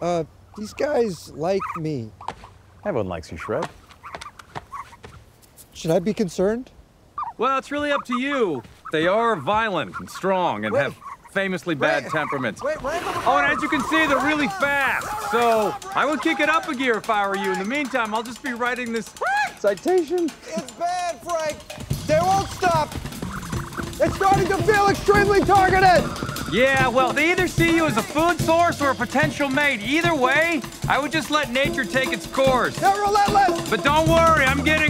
Uh, these guys like me. Everyone likes you, Shred. Should I be concerned? Well, it's really up to you. They are violent and strong and Wait. have famously bad Wait. temperaments. Wait, Oh, and as you can see, they're really fast. So I would kick it up a gear if I were you. In the meantime, I'll just be writing this citation. It's bad, Frank. They won't stop. It's starting to feel extremely targeted. Yeah, well, they either see you as a food source or a potential mate. Either way, I would just let nature take its course. They're relentless. But don't worry, I'm getting all of it.